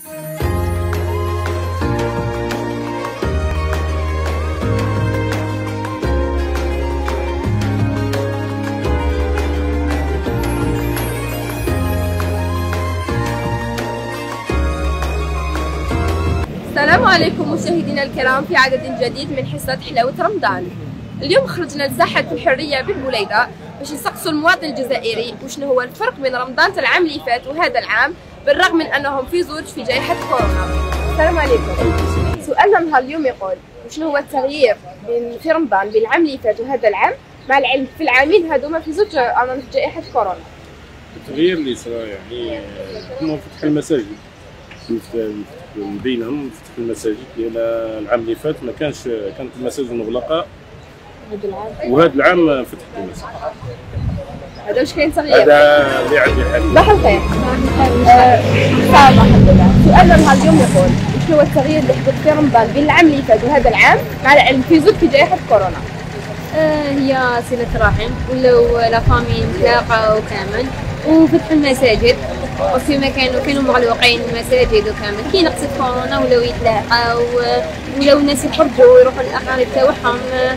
السلام عليكم مشاهدينا الكرام في عدد جديد من حصة حلاوة رمضان. اليوم خرجنا لساحة الحرية بالبليدة باش نسقسوا المواطن الجزائري وشنو هو الفرق بين رمضان العام اللي فات وهذا العام. بالرغم من أنهم في زوج في جائحة كورونا. السلام عليكم. سؤالنا نهار اليوم يقول وشنو هو التغيير بين في رمضان بين العام اللي فات وهذا العام مع العلم في العامين هذوما في زوج في جائحة كورونا؟ التغيير اللي صرا يعني هما فتح المساجد. من بينهم فتح المساجد. ديال العام اللي فات ما كانش كانت المساجد مغلقة. وهذا العام فتح المساجد. هذا واش كاين تغيير. هذا اللي عندي حل الحمد لله سؤالنا نهار اليوم يقول شنو هو التغيير اللي حدث في رمضان؟ بين العام اللي فات وهذا العام مع العلم في زود في جائحة كورونا. آه، هي صلة رحم ولاو لا فامي نتلاقاو كامل. وفتحوا المساجد. وفيما كانوا كانوا مغلوقين المساجد وكامل. كي نقصت كورونا ولاو يتلاقاو ولاو الناس يخرجوا ويروحوا للاقارب تاعهم آه،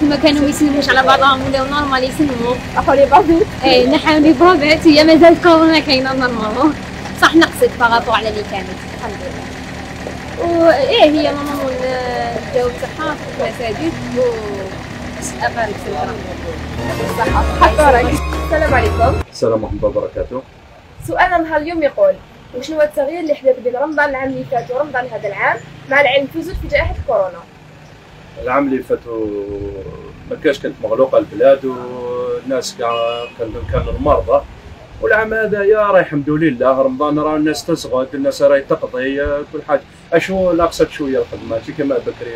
كما كانوا يسلموش على بعضهم ولاو normal يسلموا اخو لي بابي اي نحاول les bavettes هي مازال كورونا كاينة normal صح نقصت par rapport على اللي كانت. الحمد لله. وايه هي normal الجو تاعها في المساجد و حقورك السلام عليكم. السلام ورحمة الله وبركاته. سؤالنا نهار اليوم يقول وشنو هو التغيير اللي حدث بين رمضان العام اللي فات ورمضان هذا العام مع العلم زود في جائحة كورونا؟ العام اللي فات ما كانش كانت مغلوقة البلاد والناس كانوا كانوا المرضى. والعام هذا يا راهي الحمد لله رمضان راه الناس تسغد الناس راهي تقضي كل حاجة. أشو ناقصت شوية الخدمة؟ ماشي كما بكري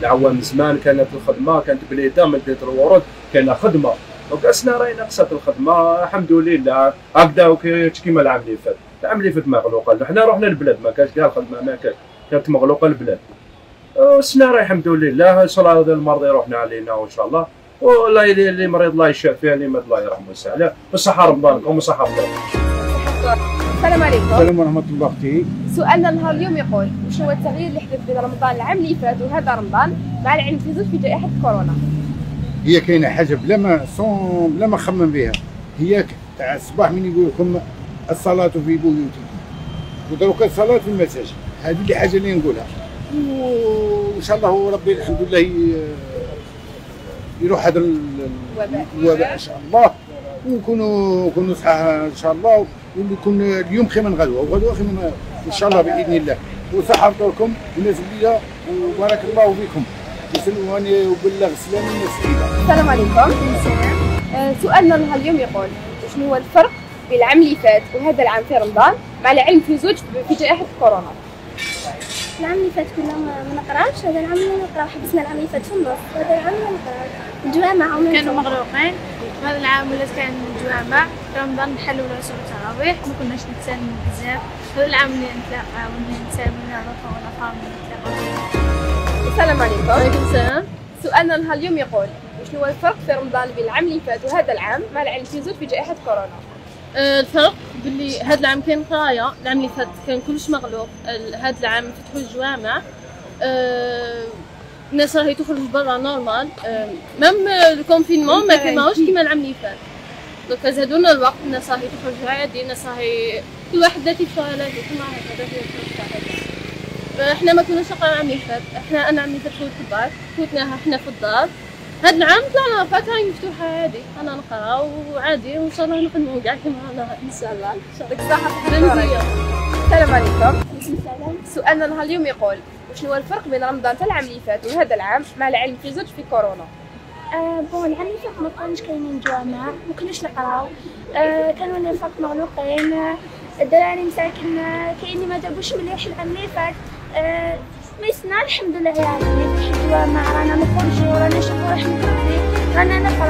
العوام زمان كانت الخدمة كانت بليدة مديت الورود كان خدمة. وكاسنا راهي نقصت الخدمة الحمد لله. هكذا كيما العام اللي فات. العام اللي فات مغلوقة حنا رحنا البلاد ما كانش كاع الخدمة ما كانش. كانت مغلوقة البلاد. راهي الحمد لله. صلاة هذا المرضى يروحنا علينا وان شاء الله. والله اللي مريض الله يشافيه اللي مريض الله يرحمه ويسهله والصحة رمضانكم وصحة رمضانكم. السلام عليكم. السلام ورحمة الله أختي. سؤالنا نهار اليوم يقول وشنو هو التغيير اللي حدث بين رمضان العام اللي فات وهذا رمضان مع العلم في زود في جائحة كورونا؟ هي كاينة حاجة بلا ما صون بلا ما خمم بها هي تاع الصباح من يقول لكم الصلاة في بيوتكم. ودروك الصلاة في المساجد. هذه اللي حاجة اللي نقولها. وإن شاء الله ربي الحمد لله يروح هذا ال- وباء. الوباء إن شاء الله. ونكونوا نكونوا صحاح إن شاء الله. ويكون اليوم خير من غدوة. وغدوة خير من إن شاء الله بإذن الله. وصحة لكم والناس اللي وبارك الله بكم يسلموني وبلغ سلام الناس كلها. السلام عليكم. آه، سؤالنا نهار اليوم يقول شنو هو الفرق بين العام اللي فات وهذا العام في رمضان مع العلم في زوج في جائحة كورونا؟ العام اللي فات كنا ما نقراش. هذا العام ما نقرا حبسنا العام اللي فات في النص. هذا العام ما نقرا. الجوامع كانوا مغلوقين هذا العام ولات كان الجوامع رمضان بحال ولا صوم التراويح ما كناش نتسالموا بزاف. هذا العام اللي نتلاقاو ونتسالموا نعرفوا ولا فامي نتلاقاو السلام عليكم. وعليكم السلام. سؤالنا نهار اليوم يقول شنو هو الفرق في رمضان بين العام اللي فات وهذا العام مع العلم في جائحة كورونا؟ آه، الفرق باللي هذا العام كان قرايه العام اللي فات كان كلش مغلوق هذا العام فتحوا الجوامع. آه، الناس راهي تخرج برا normal. آه، même ال confinement ما كماوش كيما العام اللي فات. دوكا زادونا الوقت الناس راهي تخرج عادي الناس راهي كل واحد ذاتي في هكذا هي الفرق فاحنا ما كناش نقرأ العام اللي فات. إحنا أنا عمي فتحوا الكبار فوتناها إحنا في الدار هاد العام طلعنا فاتها مفتوحة عادي أنا نقرأ وعادي وإن شاء الله نخدموا كاع كيما أنا إن شاء الله. إن شاء الصحة الله. مزيان السلام عليكم. سؤالنا نهار اليوم يقول شنو هو الفرق بين رمضان تاع العام اللي فات وهذا العام مع العلم في زوج في كورونا؟ آه بون العام اللي فات ما كانش كاينين جوامع ما كناش نقراو. آه كانوا النفاق مغلوقين. الدراري مساكن كاين اللي ما دابوش مليح العام اللي فات. آه ميسنا الحمد لله يعني في الجوامع رانا نخرجوا رانا نشوفوا رحمة ربي رانا نقراو